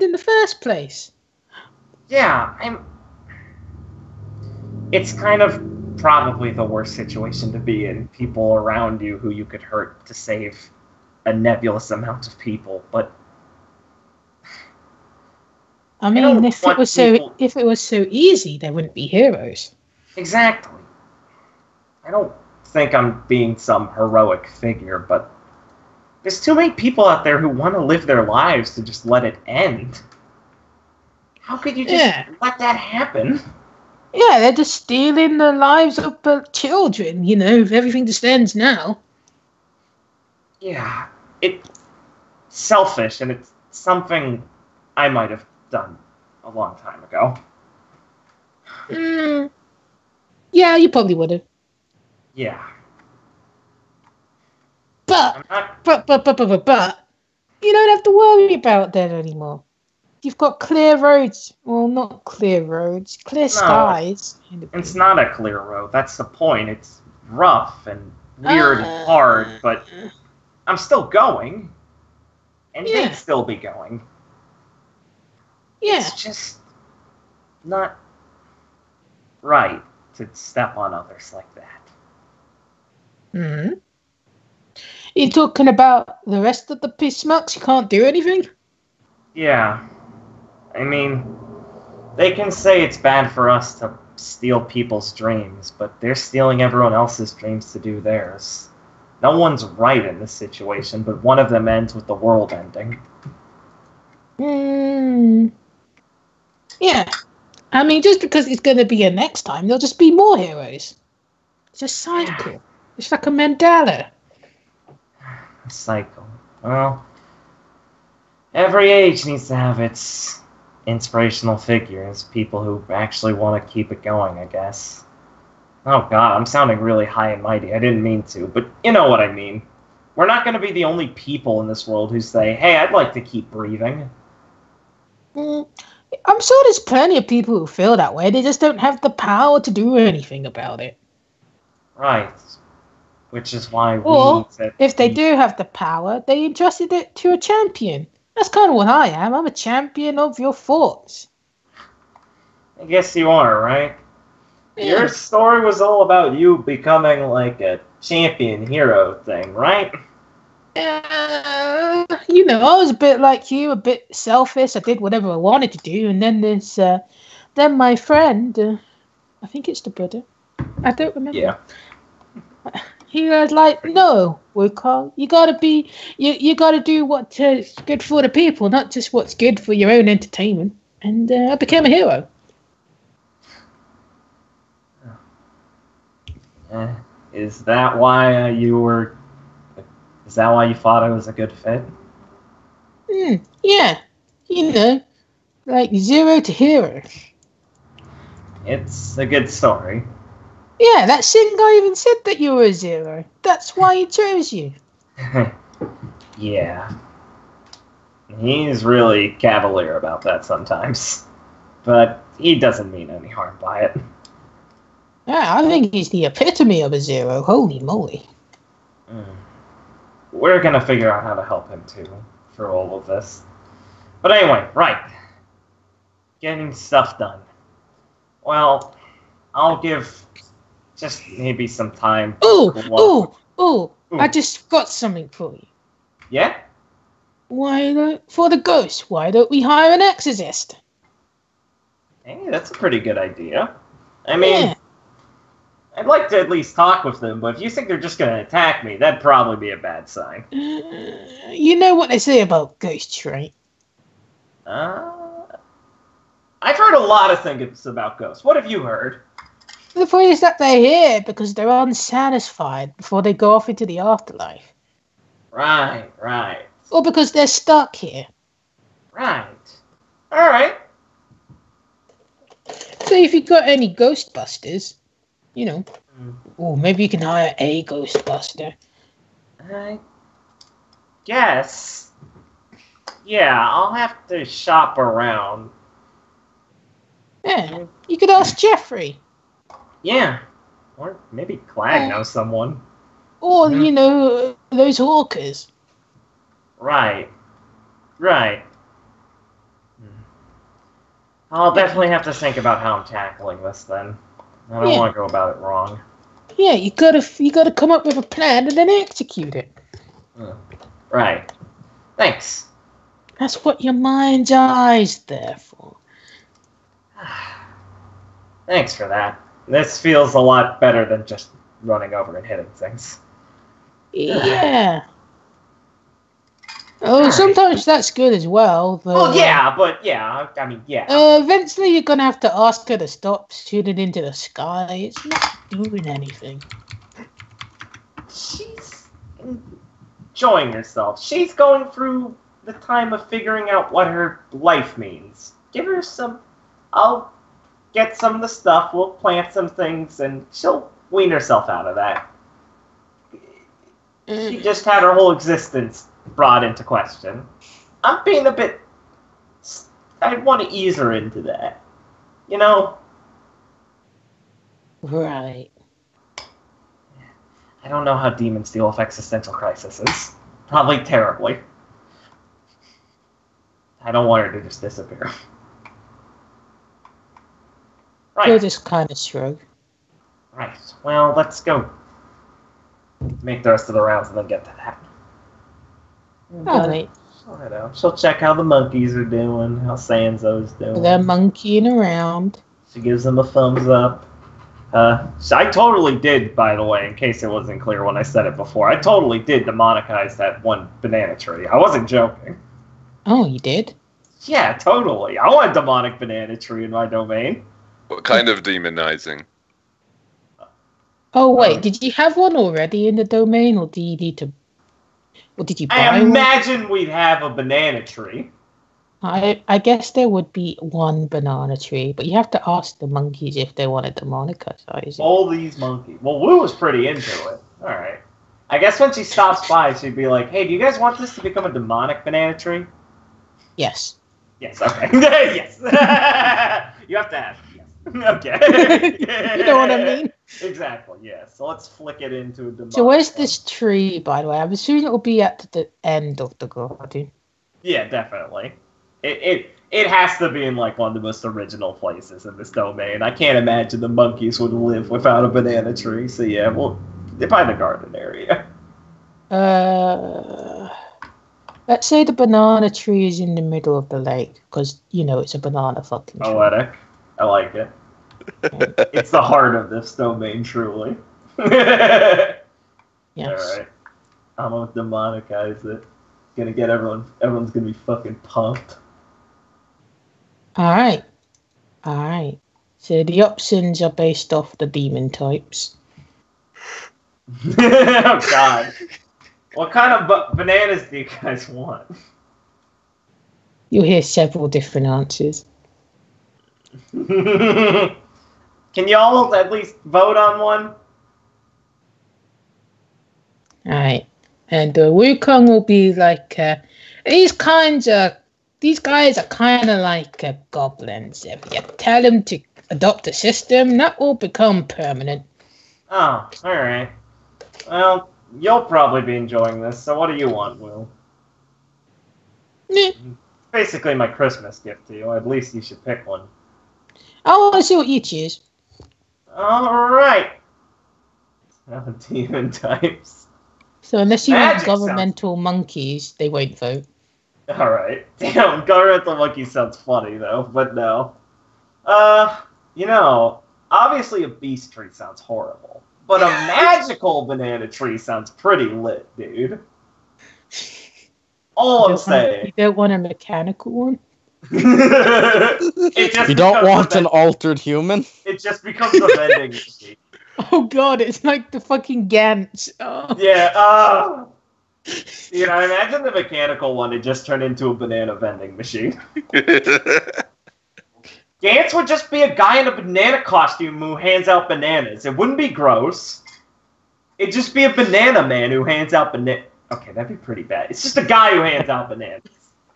friend in the first place. Yeah, I'm. It's kind of probably the worst situation to be in. People around you who you could hurt to save a nebulous amount of people, but I mean, if it was so if it was so easy, there wouldn't be heroes. exactly. I don't think I'm being some heroic figure, but there's too many people out there who want to live their lives to just let it end. How could you just Yeah. let that happen? Yeah, they're just stealing the lives of uh, children. You know, if everything just ends now. Yeah, it's selfish, and it's something I might have done a long time ago. Mm, yeah, you probably would have. Yeah, But but but but but but, you don't have to worry about that anymore. You've got clear roads. Well, not clear roads, clear skies. It's not a clear road. That's the point. It's rough and weird Uh, and hard, but I'm still going, and Yeah. they'd still be going. Yeah, It's just not right to step on others like that. hmm You're talking about the rest of the Pismarks? You can't do anything? Yeah. I mean, they can say it's bad for us to steal people's dreams, but they're stealing everyone else's dreams to do theirs. No one's right in this situation, but one of them ends with the world ending. Hmm. Yeah. I mean, just because it's going to be a next time, there'll just be more heroes. It's a cycle. It's like a mandala. Cycle. Well, every age needs to have its inspirational figures, people who actually want to keep it going, I guess. Oh god, I'm sounding really high and mighty. I didn't mean to, but you know what I mean. We're not going to be the only people in this world who say, hey, I'd like to keep breathing. Mm, I'm sure there's plenty of people who feel that way. They just don't have the power to do anything about it. Right. Which is why we Or. If they do have the power, they entrusted it to a champion. That's kind of what I am. I'm a champion of your thoughts. I guess you are, right? Your story was all about you becoming like a champion hero thing, right? Uh, you know, I was a bit like you, a bit selfish. I did whatever I wanted to do, and then there's, uh, then my friend, uh, I think it's the Buddha. I don't remember. Yeah. He was like, "No, Wukong, you gotta be, you you gotta do what's uh, good for the people, not just what's good for your own entertainment." And uh, I became a hero. Eh, is that why uh, you were? Is that why you thought I was a good fit? Hmm, yeah, you know, like zero to hero. It's a good story. Yeah, that same guy even said that you were a zero. That's why he chose you. yeah. He's really cavalier about that sometimes, but he doesn't mean any harm by it. Yeah, I think he's the epitome of a zero. Holy moly. Mm. We're gonna figure out how to help him too for all of this. But anyway, right. Getting stuff done. Well, I'll give just maybe some time. to Ooh, off. ooh, ooh, I just got something for you. Yeah? Why don't, for the ghost, why don't we hire an exorcist? Hey, that's a pretty good idea. I mean, Yeah. I'd like to at least talk with them, but if you think they're just gonna attack me, that'd probably be a bad sign. Uh, you know what they say about ghosts, right? Uh, I've heard a lot of things about ghosts. What have you heard? The point is that they're here because they're unsatisfied before they go off into the afterlife. Right, right, Or because they're stuck here. right. All right. So if you've got any Ghostbusters, you know, Mm. or maybe you can hire a Ghostbuster. I guess. Yeah, I'll have to shop around. Yeah, you could ask Jeffrey. Yeah. Or maybe Clag Oh. knows someone. Or, Mhm. you know, those hawkers. Right. Right. I'll definitely have to think about how I'm tackling this then. I don't Yeah. want to go about it wrong. Yeah, you gotta you gotta come up with a plan and then execute it. Right. Thanks. That's what your mind's eye's there for. Thanks for that. This feels a lot better than just running over and hitting things. Yeah. Oh, Alright. sometimes that's good as well. Though. Well, yeah, but yeah, I mean, yeah. Uh, eventually, you're gonna have to ask her to stop shooting into the sky. It's not doing anything. She's enjoying herself. She's going through the time of figuring out what her life means. Give her some. I'll get some of the stuff. We'll plant some things, and she'll wean herself out of that. She Mm, just had her whole existence brought into question. I'm being a bit. I want to ease her into that. You know, Right. I don't know how demons deal with existential crises. Probably terribly. I don't want her to just disappear. You'll Right, just kind of shrug. right. Well, let's go make the rest of the rounds and then get to that. And, Alright. I don't know. She'll check how the monkeys are doing, how Sanzo's doing. They're monkeying around. She gives them a thumbs up. Uh, so I totally did, by the way, in case it wasn't clear when I said it before. I totally did demonicize that one banana tree. I wasn't joking. Oh, you did? Yeah, totally. I want a demonic banana tree in my domain. What kind of demonizing? Oh, wait. Um, Did you have one already in the domain, or do you need to. Or did you buy I one? imagine we'd have a banana tree. I, I guess there would be one banana tree, but you have to ask the monkeys if they want a demonicus. it. All these monkeys. Well, Wu was pretty into it. All right. I guess when she stops by, she'd be like, "Hey, do you guys want this to become a demonic banana tree?" Yes. Yes. Okay. yes. you have to ask. Okay. you know what I mean? Exactly. Yeah. So let's flick it into the. So where's this tree, by the way? I'm assuming it'll be at the end of the garden. Yeah, definitely. It it it has to be in like one of the most original places in this domain. I can't imagine the monkeys would live without a banana tree. So yeah, well, by the garden area. Uh, let's say the banana tree is in the middle of the lake, because you know it's a banana fucking tree. Poetic. I like it. it's the heart of this domain, truly. All Yes. right. I'm gonna demonicize it. Gonna get everyone. Everyone's gonna be fucking pumped. All right. All right. So the options are based off the demon types. oh God. What kind of ba- bananas do you guys want? You'll hear several different answers. Can y'all at least vote on one? All right. And the Wukong will be like uh, these kinds of these guys are kind of like uh, goblins. If you tell them to adopt a system, that will become permanent. Oh, alright. Well, you'll probably be enjoying this, so what do you want, Will? Eh, Basically my Christmas gift to you. At least you should pick one. I want to see what you choose. Alright. Oh, demon types. So unless you Magic want sounds- governmental monkeys, they won't vote. Alright. Damn, governmental monkey sounds funny though, but no. Uh, you know, obviously a beast tree sounds horrible. But a magical banana tree sounds pretty lit, dude. All I'm You don't want- saying. You don't want a mechanical one? It just You don't want an altered human? It just becomes a vending machine. Oh god, it's like the fucking Gantz. Oh. Yeah. Uh, you know, imagine the mechanical one. It just turned into a banana vending machine. Gantz would just be a guy in a banana costume who hands out bananas. It wouldn't be gross. It'd just be a banana man who hands out banana. Okay, that'd be pretty bad. It's just a guy who hands out bananas.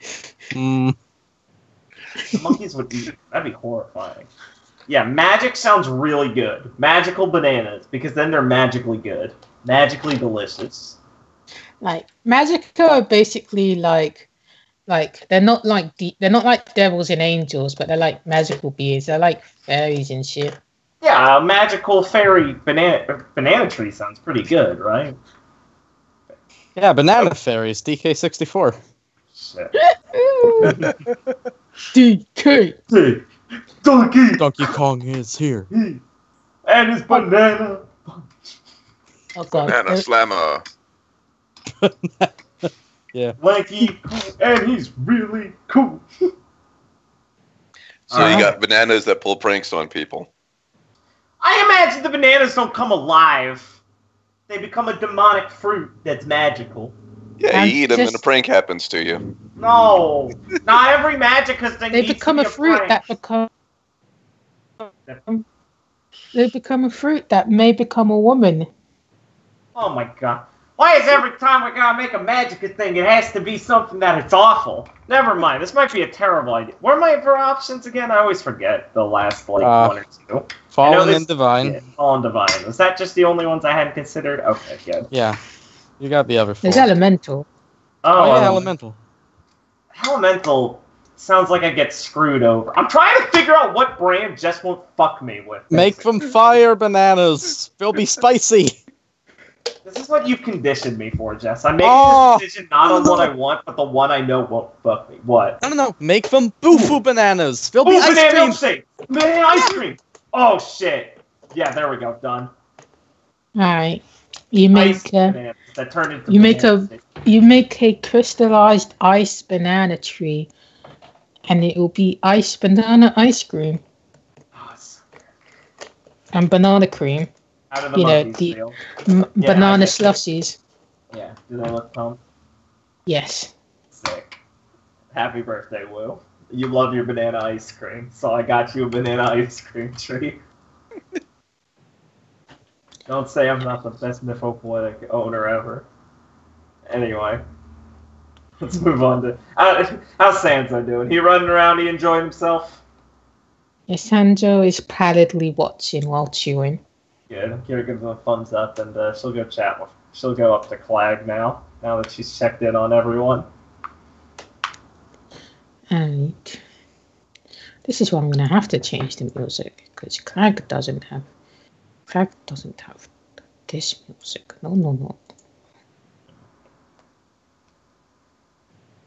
Hmm. The monkeys would eat. That'd be horrifying. Yeah, magic sounds really good. Magical bananas, because then they're magically good, magically delicious. Like Magica are basically like like they're not like de- they're not like devils and angels, but they're like magical beings. They're like fairies and shit. Yeah, a magical fairy banana banana tree sounds pretty good, right? Yeah, banana fairies, DK64. Shit. DK. Hey, Donkey Donkey Kong is here. and his banana. Oh god. Banana slammer. yeah. Lanky, and he's really cool. So Uh-huh. you got bananas that pull pranks on people. I imagine the bananas don't come alive. They become a demonic fruit that's magical. Yeah, I'm you eat them and just- a prank happens to you. No, not every magicus thing. They needs to become be a fruit prank. that become. They become a fruit that may become a woman. Oh my god. Why is every time we gotta make a magicus thing, it has to be something that it's awful? Never mind. This might be a terrible idea. What are my for options again? I always forget the last like Uh, one or two. Fallen and Divine. Yeah, Fallen Divine. Was that just the only ones I hadn't considered? Okay, good. Yeah. You got the other four. There's elemental. Oh, yeah, um, Elemental. Elemental sounds like I get screwed over. I'm trying to figure out what brand just won't fuck me with. Make them fire bananas. They'll be spicy. This is what you've conditioned me for, Jess. I'm making Oh. this decision not on what I want, but the one I know won't fuck me. What? I don't know. Make them boo-foo bananas. They'll be Oh, ice banana cream. milkshake! Banana ice cream! Oh shit! Yeah, there we go. Done. Alright. You make bananas that turn into. you make a- you make a crystallized ice banana tree, and it will be ice banana ice cream Oh, it's and banana cream, out of the You know, the- M- Yeah, banana slushies. Yeah. Do they look fun? Yes. Sick. Happy birthday, Will. You love your banana ice cream, so I got you a banana ice cream tree. Don't say I'm not the best mythopoetic owner ever. Anyway, let's move on to uh, how's Sanzo doing? He running around? He enjoying himself? Sanzo is pallidly watching while chewing. Good. Kira gives him a thumbs up, and uh, she'll go chat with. She'll go up to Clag now. Now that she's checked in on everyone. And this is why I'm gonna have to change the music because Clag doesn't have Craig doesn't have this music. No, no, no.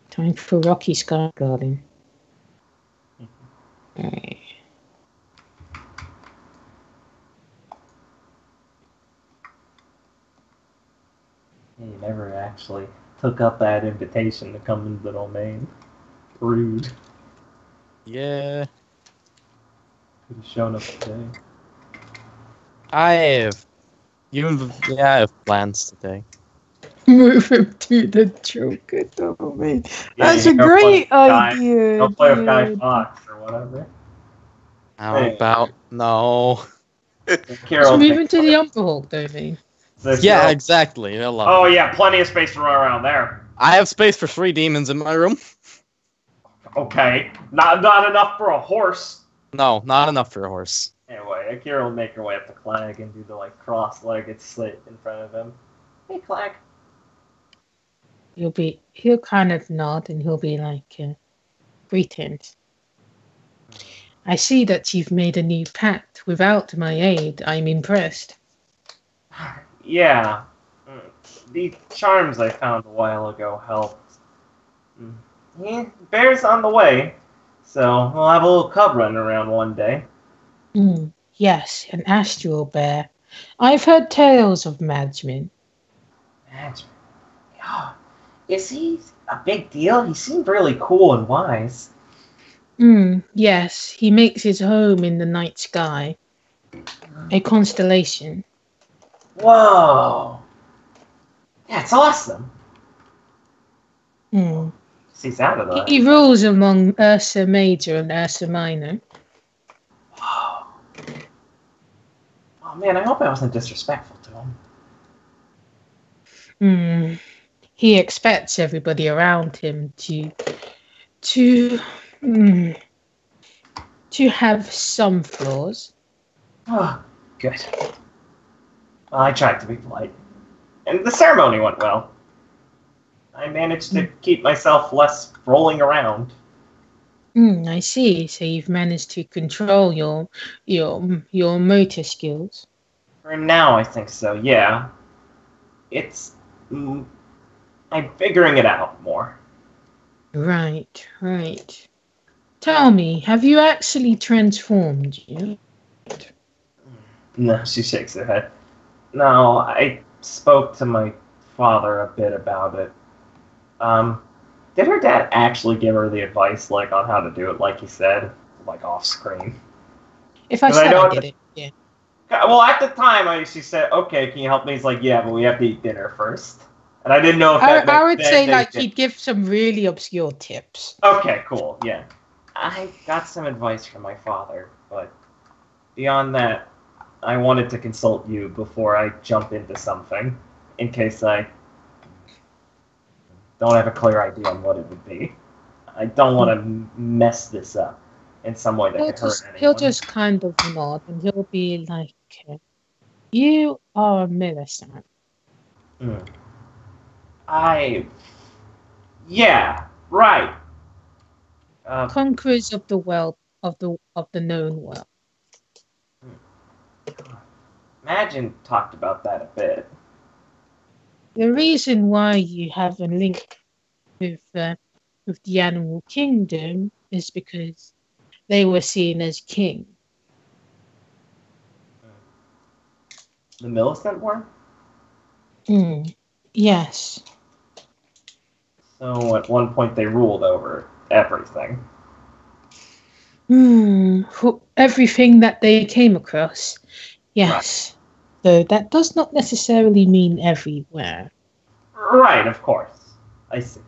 Time for Rocky Sky Garden. Alright. He never actually took up that invitation to come into the domain. Rude. Yeah. Could have shown up today. I have. You, yeah, I have plans today. Move him to the Joker domain. That's Yeah, a great with Guy- idea. Go play with Guy. Fox or whatever. How Hey. about no? Let's move him to the one. Umberhawk domain. This Yeah, girl- exactly. I Oh it. yeah, plenty of space to run around there. I have space for three demons in my room. Okay, not not enough for a horse. No, not enough for a horse. Anyway, Akira will make her way up to Clag and do the like cross-legged slit in front of him. Hey, Clag. He'll be he'll kind of nod and he'll be like, uh, "Greetings. I see that you've made a new pact without my aid. I'm impressed." Yeah, mm, the charms I found a while ago helped. Mm. Yeah, bear's on the way, so we'll have a little cub running around one day. Hmm. yes, an astral bear. I've heard tales of Madgeman. Imagine. Yeah. Is he a big deal? He seemed really cool and wise. Hmm. yes, he makes his home in the night sky, a constellation. Whoa! That's awesome. Hmm. He's out of that. he rules among Ursa Major and Ursa Minor. Whoa. Oh man, I hope I wasn't disrespectful to him. Hmm. He expects everybody around him to to hmm, to have some flaws. Oh, good. Well, I tried to be polite. And the ceremony went well. I managed to keep myself less rolling around. Hmm, I see. So you've managed to control your your your motor skills. For now, I think so. Yeah, it's. Mm, I'm figuring it out more. Right, right. Tell me, have you actually transformed you? No, she shakes her head. No, I spoke to my father a bit about it. Um, did her dad actually give her the advice, like, on how to do it, like he said, like off screen? If I But I I, don't- did it, yeah. Well, at the time, I, she said, "Okay, can you help me?" He's like, "Yeah, but we have to eat dinner first. And I didn't know if I, that. meant I would say like did- he'd give some really obscure tips. Okay, cool. Yeah. I got some advice from my father, but beyond that, I wanted to consult you before I jump into something, in case I don't have a clear idea on what it would be. I don't want to mess this up in some way that He'll could hurt just anyone. he'll just kind of nod and he'll be like, uh, "You are a Milesian." Hmm. I. Yeah, right. Uh, conquerors of the world of the of the known world. Imagine talked about that a bit. The reason why you have a link with uh, with the animal kingdom is because they were seen as king. The Milesian War? Hmm. Yes. So at one point they ruled over everything. Hmm. Everything that they came across. Yes. Though that does not necessarily mean everywhere. Right, of course. I see.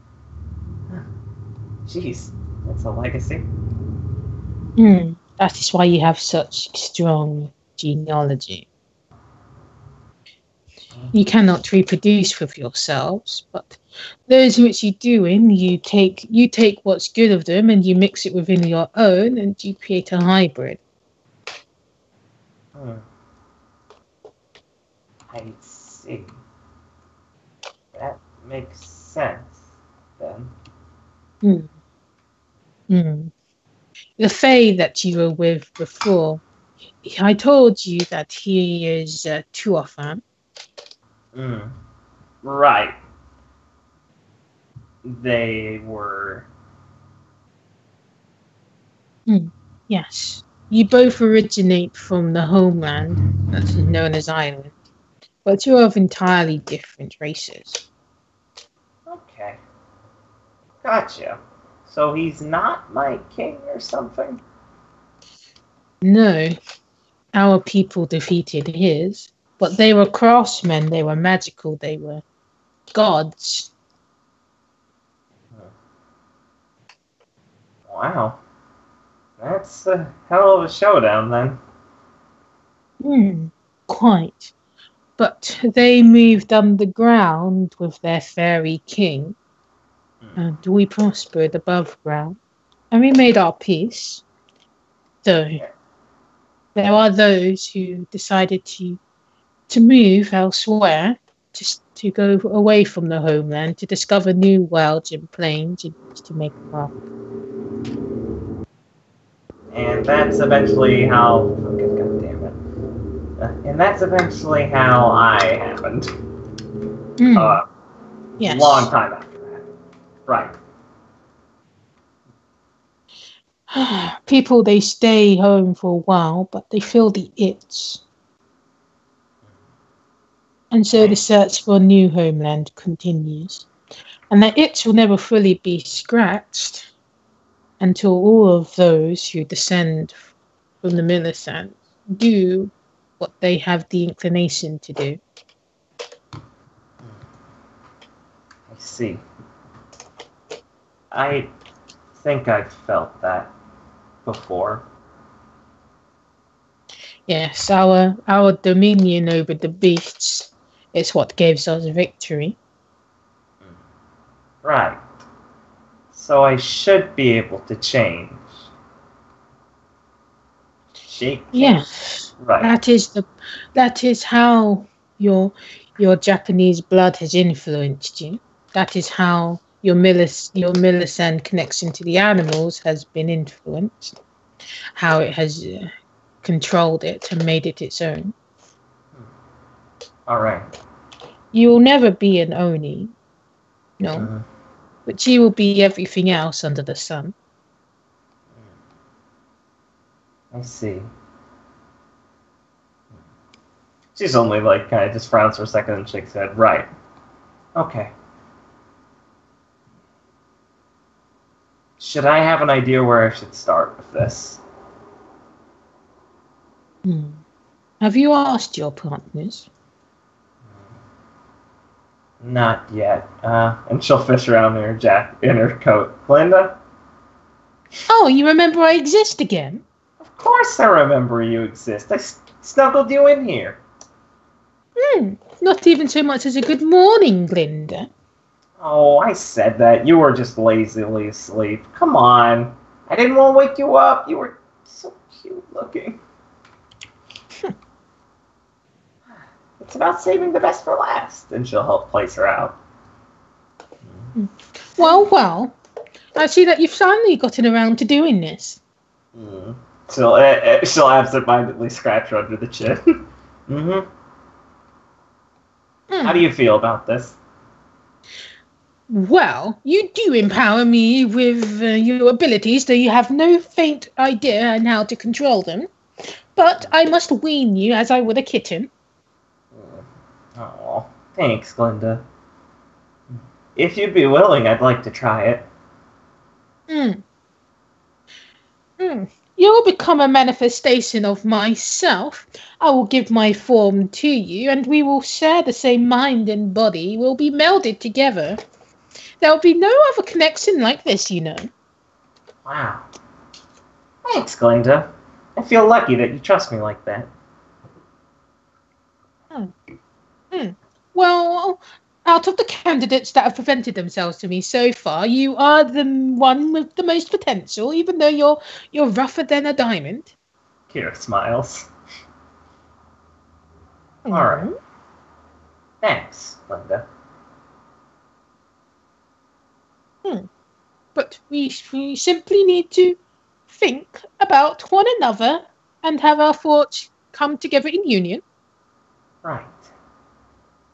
Jeez, that's a legacy. Hmm. That is why you have such strong genealogy. You cannot reproduce with yourselves, but those in which you do in, you take you take what's good of them and you mix it within your own, and you create a hybrid. Hmm. I see. That makes sense then. Hmm. Hmm. The Fae that you were with before, I told you that he is uh, Tuathan. Hmm. Right. They were. Yes. You both originate from the homeland that's known as Ireland, but you're of entirely different races. Okay. Gotcha. So he's not my king or something? No, our people defeated his, but they were craftsmen, they were magical, they were gods. Wow. That's a hell of a showdown then. Hmm, quite. But they moved underground with their fairy king, Hmm. and we prospered above ground, and we made our peace. Though there are those who decided to to move elsewhere, just to go away from the homeland, to discover new worlds and planes, and to make a mark. And that's eventually how. Okay, God damn it. Uh, and that's eventually how I happened. Hmm, Uh, yes. Long time after that. Right. People they stay home for a while, but they feel the itch. And so the search for a new homeland continues. And that itch will never fully be scratched until all of those who descend from the Milesian do what they have the inclination to do. I see. I think I've felt that before. Yes, our our dominion over the beasts is what gives us victory. Right. So I should be able to change. Shake. Yes. Right. That is the that is how your your Japanese blood has influenced you. that is how your Millis, your Milesian connection to the animals has been influenced, how it has uh, controlled it and made it its own. All right. You'll never be an Oni, no, Uh, but you will be everything else under the sun. I see. She's only like kind of just frowns for a second and shakes her head. Right. Okay. Should I have an idea where I should start with this? Hmm. Have you asked your partners? Not yet. Uh, and she'll fish around in her jack in her coat. Glinda, Oh, you remember I exist again? of course I remember you exist. I s- snuggled you in here. Hmm. Not even so much as a good morning, Glinda. Oh, I said that. You were just lazily asleep. Come on. I didn't want to wake you up. You were so cute looking. It's about saving the best for last. And she'll help place her out. Well, well. I see that you've finally gotten around to doing this. Mm. She'll, uh, uh, she'll absentmindedly scratch her under the chin. hmm Hmm. How do you feel about this? Well, you do empower me with uh, your abilities, though you have no faint idea on how to control them. But I must wean you as I would a kitten. Oh, thanks, Glinda. If you'd be willing, I'd like to try it. Hmm. Hmm. You'll become a manifestation of myself. I will give my form to you, and we will share the same mind and body. We'll be melded together. There'll be no other connection like this, you know. Wow. Thanks, Glinda. I feel lucky that you trust me like that. Hmm. Well, out of the candidates that have presented themselves to me so far, you are the one with the most potential, even though you're you're rougher than a diamond. Kira smiles. All right. Thanks, Glinda. Hmm. But we, we simply need to think about one another and have our thoughts come together in union. Right.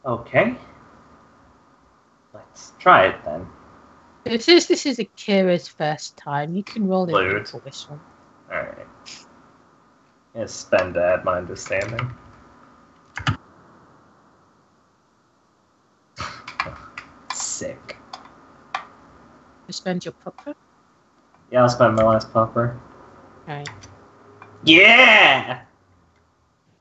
Okay. Let's try it then. This is this is Akira's first time. You can roll it for this one. Alright. Yes, spend to add my understanding. Sick. You spend your pupper. Yeah, I'll spend my last popper. Right. Yeah!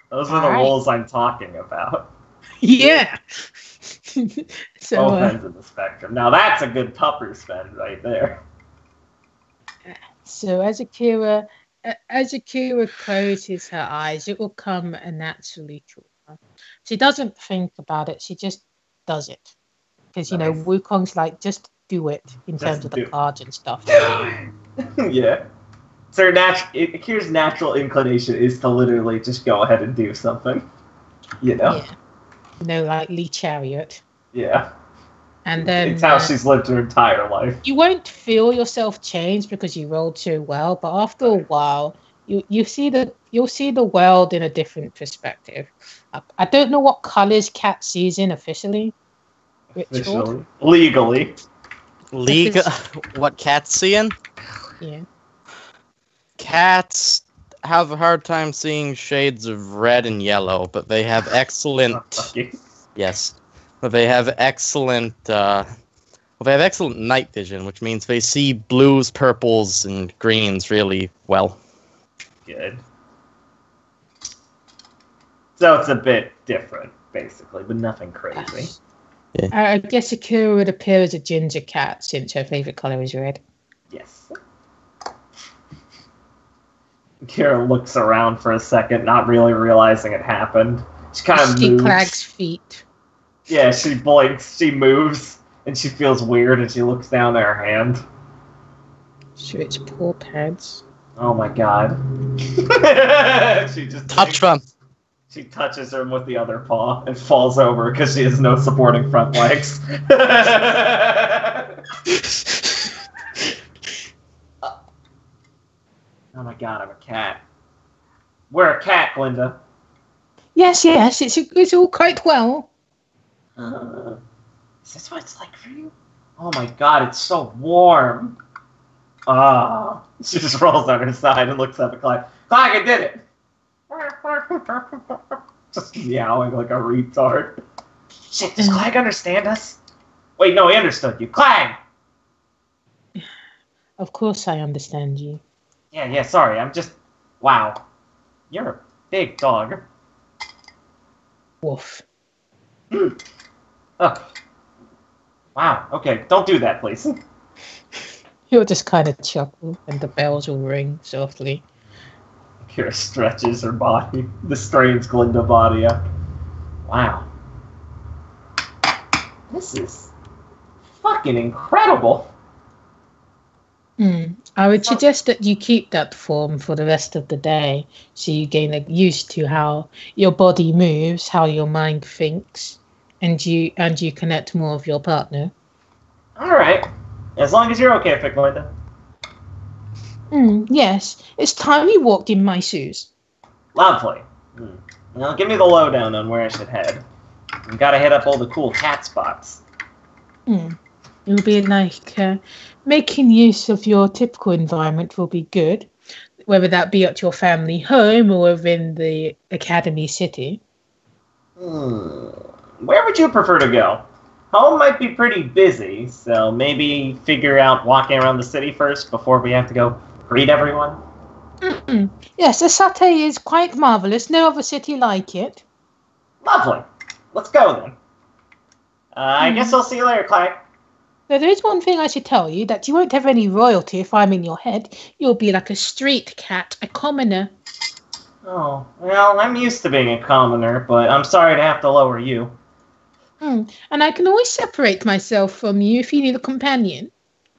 Those are the Alright. rolls I'm talking about. Yeah. so Both uh, ends of the spectrum. Now that's a good pupper spend right there. So as Akira, as Akira closes her eyes, it will come naturally to her. She doesn't think about it; she just does it. Because you know, Wukong's like, just do it in Just terms of the cards and stuff. yeah. So her nat- Akira's natural inclination is to literally just go ahead and do something. You know? Yeah. You know, like Lee Chariot, Yeah. and then it's how uh, she's lived her entire life. you won't feel yourself change because you rolled too well, but after a while, you you see the you'll see the world in a different perspective. I, I don't know what colors Cat sees in officially. Officially. Legally. legal. what cats seeing? Yeah. Cats have a hard time seeing shades of red and yellow, but they have excellent. Yes, but they have excellent. Uh, well, they have excellent night vision, which means they see blues, purples, and greens really well. Good. So it's a bit different, basically, but nothing crazy. I, I guess Akira would appear as a ginger cat since her favorite color is red. Yes. Kira looks around for a second, not really realizing it happened. She kind of She moves. clags feet. Yeah, she blinks, she moves, and she feels weird, and she looks down at her hand. So it's paw pads. Oh my god. she just Touch them. She touches him with the other paw and falls over because she has no supporting front legs. oh my god, I'm a cat. We're a cat, Glinda. Yes, yes, it's it's all quite well. Uh, is this what it's like for you? Oh my god, it's so warm. Ah, she just rolls on her side and looks up at Clyde. Clyde, I did it. just meowing like a retard. Shit, does Clyde understand us? Wait, no, he understood you. Clyde. Of course, I understand you. Yeah, yeah. Sorry, I'm just. Wow, you're a big dog. Woof. Oh. Wow. Okay, don't do that, please. He'll just kind of chuckle, and the bells will ring softly. Kira stretches her body, the strains Glinda body up. Wow. This is fucking incredible. Hmm. I would suggest that you keep that form for the rest of the day, so you gain used to how your body moves, how your mind thinks, and you and you connect more with your partner. Alright. As long as you're okay with it. Hmm. Yes, it's time you walked in my shoes. Lovely. Hmm. Now give me the lowdown on where I should head. We gotta hit up all the cool cat spots. Hmm. It will be like uh, making use of your typical environment will be good, whether that be at your family home or within the academy city. Hmm. Where would you prefer to go? Home might be pretty busy, so maybe figure out walking around the city first before we have to go greet everyone. Mm-mm. Yes, the satay is quite marvelous. No other city like it. Lovely. Let's go then. Uh, I Hmm. guess I'll see you later, Clyde. Now, there is one thing I should tell you that you won't have any royalty if I'm in your head. You'll be like a street cat, a commoner. Oh, well, I'm used to being a commoner, but I'm sorry to have to lower you. Hmm. And I can always separate myself from you if you need a companion.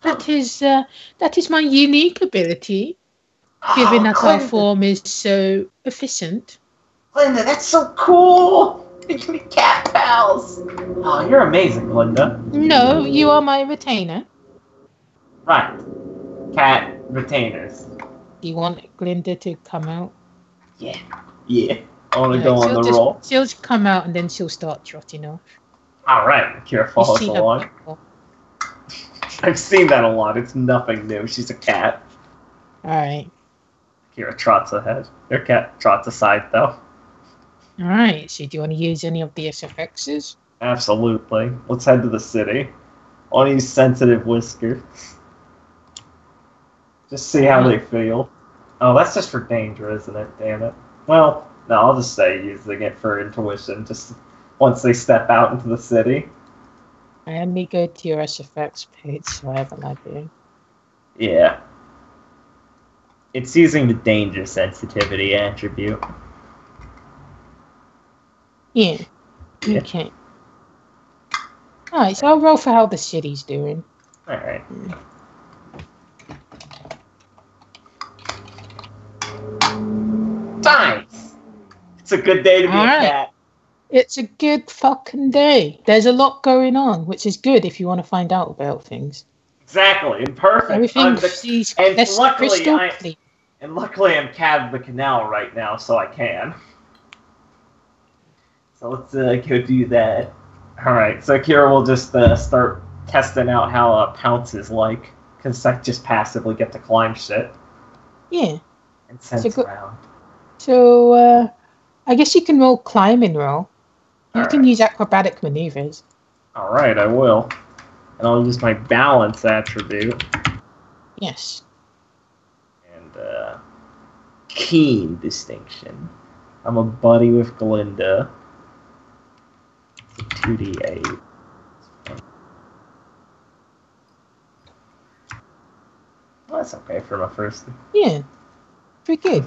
That is uh, that is my unique ability, given oh, that our Glinda, form is so efficient. Glinda, that's so cool! We can cat pals! Oh, you're amazing, Glinda. No, you are my retainer. Right. Cat retainers. Do you want Glinda to come out? Yeah. Yeah. I want to Yeah, go on she'll the just, roll. She'll just come out and then she'll start trotting off. Alright, Kira You follows see her along. before. I've seen that a lot. It's nothing new. She's a cat. All right, Kira trots ahead. Her cat trots aside, though. All right. So, do you want to use any of the SFXs? Absolutely. Let's head to the city. To use sensitive whiskers. Just see how uh-huh. they feel. Oh, that's just for danger, isn't it? Damn it. Well, no, I'll just say using it for intuition. Just once they step out into the city. Let me go to your SFX page so I have an idea. Yeah. It's using the danger sensitivity attribute. Yeah. Yeah. Okay. All right. So I'll roll for how the city's doing. Alright. Nice! It's a good day to be a Alright. cat. It's a good fucking day. There's a lot going on, which is good if you want to find out about things. Exactly, and perfect. Everything the- sees and luckily I, and luckily I'm cat of the canal right now, so I can. So let's uh, go do that. Alright, so Kira will just uh, start testing out how a pounce is like, because I just passively get to climb shit Yeah. and sense So go- around. So uh, I guess you can roll climbing roll. You can Alright. use acrobatic maneuvers. Alright, I will. And I'll use my balance attribute Yes. and uh, keen distinction. I'm a buddy with Glinda. It's a 2d8. Well, that's okay for my first. Yeah. Pretty good.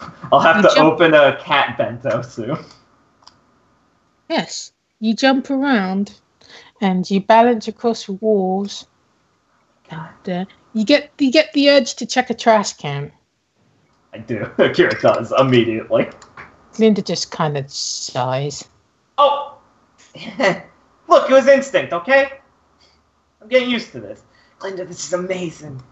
I'll have You to jump- open a cat bento soon. Yes. You jump around and you balance across walls. And uh, you get you get the urge to check a trash can. I do. Kira does immediately. Glinda just kind of sighs. Oh! Look, it was instinct, okay? I'm getting used to this. Glinda, this is amazing.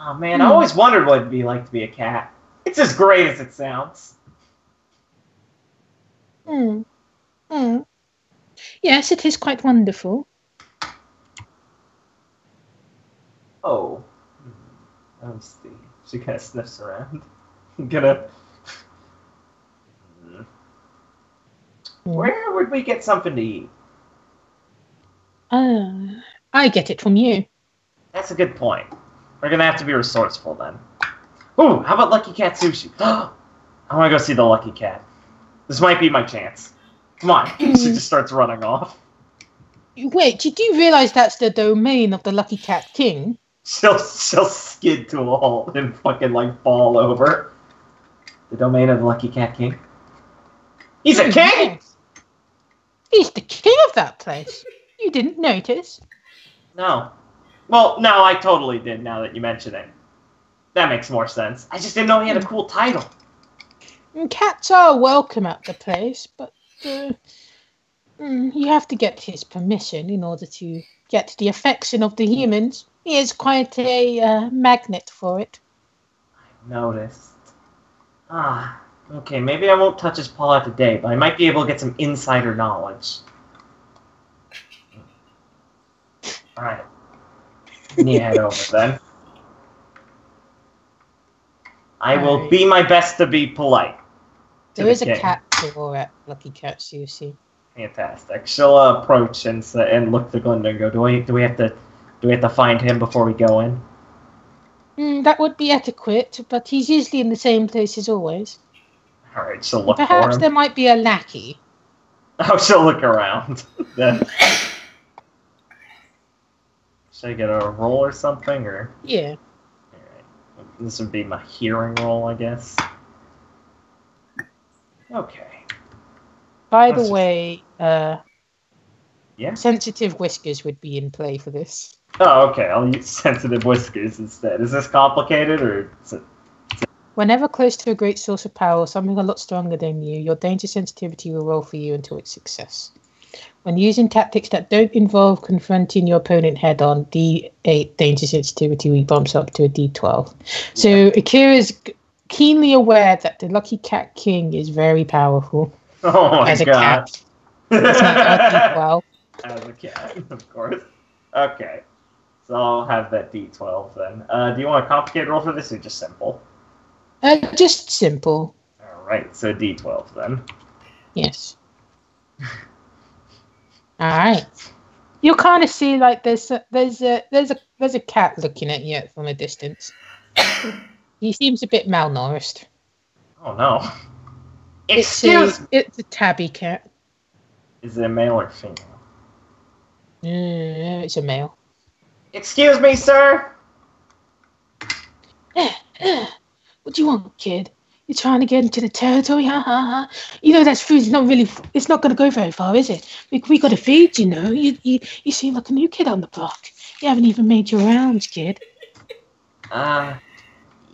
Oh man, I Hmm. always wondered what it'd be like to be a cat. It's as great as it sounds. Hmm. Hmm. Yes, it is quite wonderful. Oh. Hmm. Let me see. She kind of sniffs around. I'm gonna. Hmm. Hmm. Where would we get something to eat? Ah, I get it from you. That's a good point. We're gonna have to be resourceful then. Ooh, how about Lucky Cat Sushi? I want to go see the Lucky Cat. This might be my chance. Come on. she just starts running off. Wait, did you realize that's the domain of the Lucky Cat King? She'll she'll skid to a halt and fucking like fall over. The domain of the Lucky Cat King. He's a Hmm, king. He's the king of that place. You didn't notice. No. Well, no, I totally did. Now that you mention it, that makes more sense. I just didn't know he had a cool title. And cats are welcome at the place, but uh, mm, you have to get his permission in order to get the affection of the humans. He is quite a uh, magnet for it. I noticed. Ah, okay. Maybe I won't touch his paw today, but I might be able to get some insider knowledge. Right. To head over then. I will Alright. be my best to be polite. to There the is a cat door at Lucky Cat Sushi. Fantastic. She'll uh, approach and say, and look to Glinda and go, "Do we do we have to do we have to find him before we go in?" Mm, that would be adequate, but he's usually in the same place as always. All right. She'll look for Perhaps him. there might be a lackey. Oh, she'll look around. then. Should I get a roll or something, or? Yeah. Alright. This would be my hearing roll, I guess. Okay. By That's- the way, uh, Yeah? sensitive whiskers would be in play for this. Oh, okay. I'll use sensitive whiskers instead. Is this complicated, or is it... Whenever close to a great source of power or something a lot stronger than you, your danger sensitivity will roll for you until its success. When using tactics that don't involve confronting your opponent head on, D8 danger sensitivity bumps up to a D12. So Akira is keenly aware that the Lucky Cat King is very powerful Oh my as a god. cat. A D12. As a cat, of course. Okay. So I'll have that D12 then. Uh, do you want a complicated roll for this, or just simple? Uh, just simple, Alright, so D12 then. yes. All right. You'll kind of see like there's a, there's a there's a there's a cat looking at you from a distance. he seems a bit malnourished. Oh no. It's Excuse a, it's a tabby cat. Is it a male or female? Mm, it's a male. Excuse me, sir? What do you want, kid? You're trying to get into the territory, ha ha ha. You know that food's not really. It's not going to go very far, is it? We we got to feed, you know. You you you seem like a new kid on the block. You haven't even made your rounds, kid. Uh,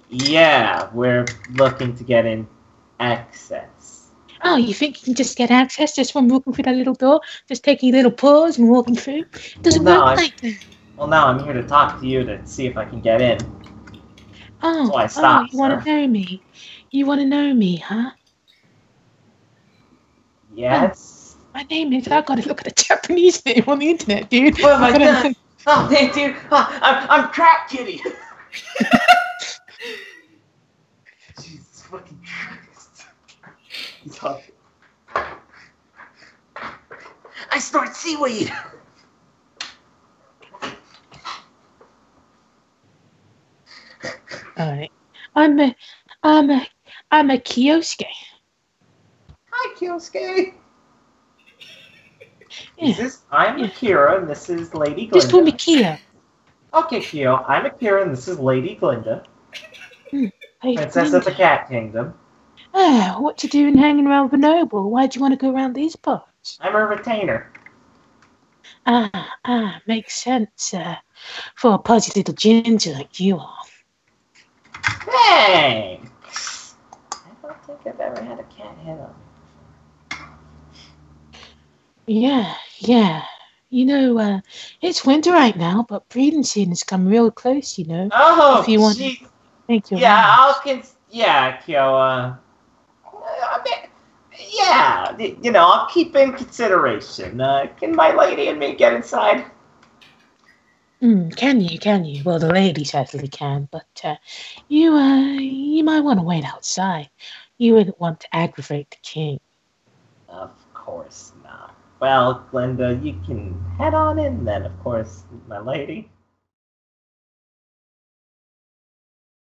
yeah, we're looking to get in access. Oh, you think you can just get access just from walking through that little door? Just taking a little pause and walking through? It doesn't No, work I- like that. Well, now I'm here to talk to you to see if I can get in. Oh, oh, stopped, you want to know me? You want to know me, huh? Yes? Oh, my name is. Oh, I got to look at the Japanese name on the internet, dude. What have I gotta- done? Oh, hey, dude. Oh, I'm, I'm Crap Kitty. Jesus fucking Christ. I snort seaweed. All right. I'm a, I'm a, I'm a Kyosuke. Hi, Kyosuke. Yeah. Is I'm Yeah. Akira, and this is Lady Glinda. Just call me Kia. Okay, Kyo, I'm Akira, and this is Lady Glinda, Hey, Princess of the Cat Kingdom. Ah, what you doing hanging around with the noble? Why do you want to go around these parts? I'm a retainer. Ah, ah, makes sense. Uh, for a pudgy little ginger like you are. Thanks. I don't think I've ever had a cat hit on me. Yeah, yeah. You know, uh, it's winter right now, but breeding season is come real close. You know. Oh, If you want- gee. Thank you. Yeah, I'll cons- yeah, Kyo, uh, I mean, yeah, you know, I'll keep in consideration. Uh, can my lady and me get inside? Mm, can you? Can you? Well, the lady certainly can, but uh, you, uh, you might want to wait outside. You wouldn't want to aggravate the king. Of course not. Well, Glinda, you can head on in then, of course, my lady.